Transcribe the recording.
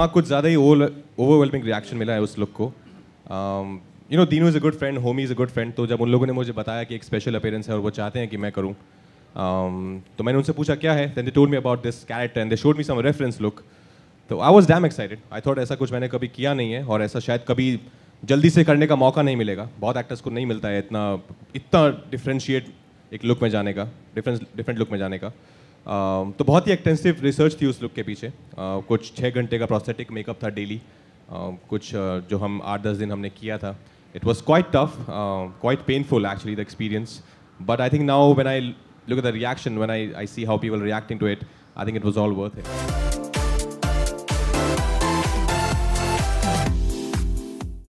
हाँ कुछ ज़्यादा ही ओवरवेलमिंग रिएक्शन मिला है उस लुक को। You know Dinu is a good friend Homi is a good friend तो जब उन लोगों ने मुझे बताया कि एक स्पेशल अपेयरेंस है और वो चाहते हैं कि मैं करूँ um, तो मैंने उनसे पूछा क्या है? Then they told me about this character and they showed me some reference look तो I was damn excited I thought ऐसा कुछ मैंने कभी किया नहीं है और ऐसा शायद कभी जल्दी से करने का मौका नहीं मिलेगा। बहुत एक्टर्स को नहीं मिलता है इतना इतना डिफ्रेंशिएट एक लुक में जाने का डिफरेंस डिफरेंट लुक में जाने का। तो बहुत ही एक्सटेंसिव रिसर्च थी उस लुक के पीछे। Uh, कुछ छः घंटे का प्रोस्थेटिक मेकअप था डेली uh, कुछ uh, जो हम आठ दस दिन हमने किया था। It was quite tough quite painful actually the experience but I think now when I look the reaction reaction I I see how people reacting to it, I think it was all worth it.